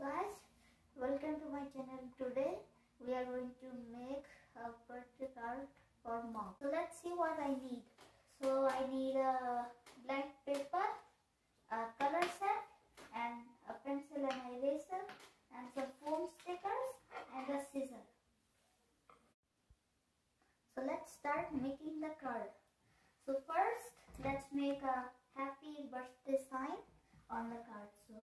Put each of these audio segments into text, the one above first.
guys, welcome to my channel. Today we are going to make a birthday card for mom. So let's see what I need. So I need a blank paper, a color set, and a pencil and eraser, and some foam stickers and a scissor. So let's start making the card. So first, let's make a happy birthday sign on the card. So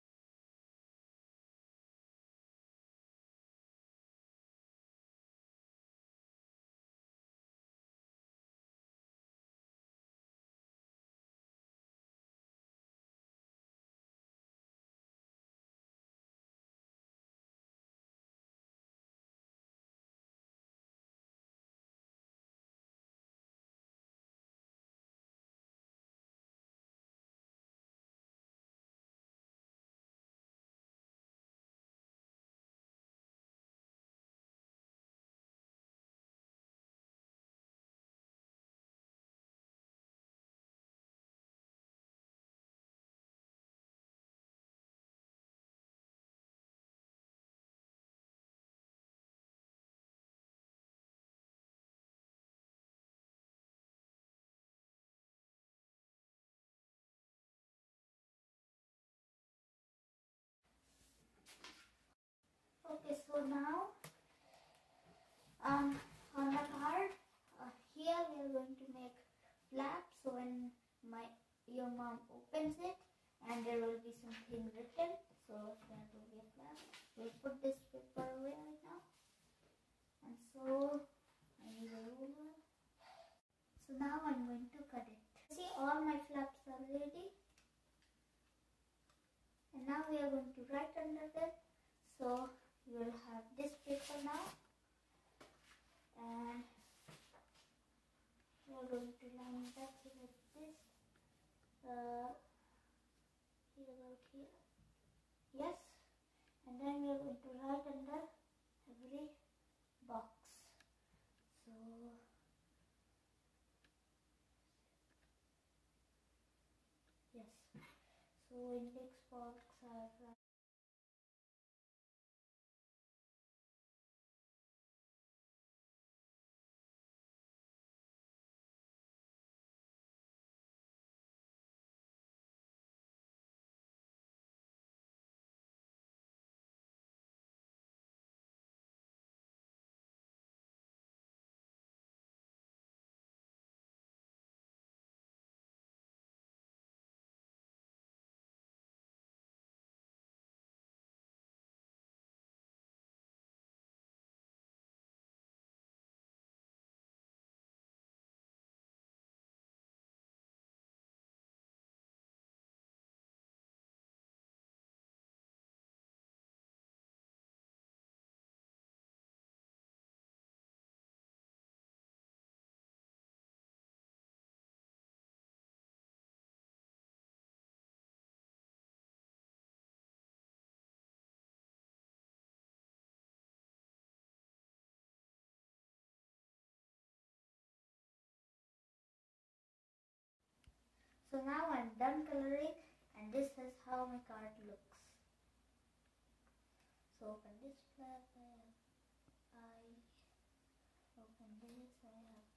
Okay, so now um, on the card, uh, here we are going to make flaps. So when my your mom opens it, and there will be something written. So there will be a flap. We'll put this paper away right now. And so I need a ruler. So now I'm going to cut it. See, all my flaps are ready. And now we are going to write under them. So you will have this paper now and we are going to line that like this uh, here about here yes and then we are going to write under every box. So yes so index box are So now I'm done coloring and this is how my card looks. So open this flap, I have. Open this, I have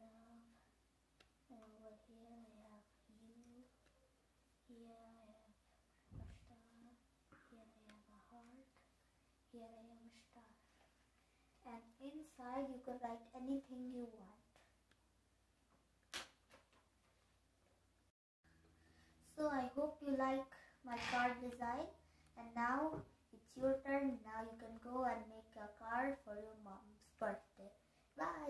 love. And over here I have you. Here I have a star. Here I have a heart. Here I have a star. And inside you can write anything you want. So I hope you like my card design and now it's your turn. Now you can go and make a card for your mom's birthday. Bye.